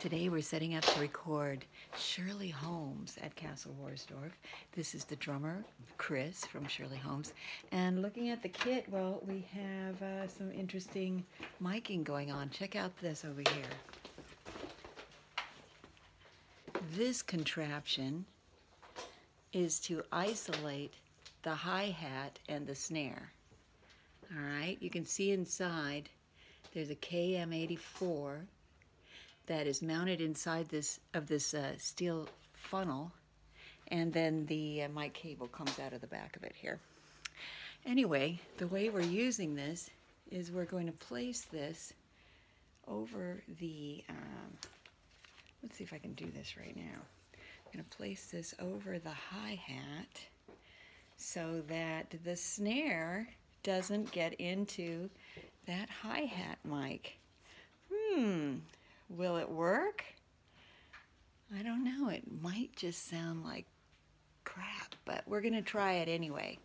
Today we're setting up to record Shirley Holmes at Castle Röhrsdorf. This is the drummer, Chris from Shirley Holmes. And looking at the kit, well, we have uh, some interesting miking going on. Check out this over here. This contraption is to isolate the hi-hat and the snare. All right, you can see inside there's a KM84 that is mounted inside this of this uh, steel funnel and then the uh, mic cable comes out of the back of it here. Anyway, the way we're using this is we're going to place this over the, um, let's see if I can do this right now. I'm going to place this over the hi-hat so that the snare doesn't get into that hi-hat mic. Will it work? I don't know, it might just sound like crap, but we're gonna try it anyway.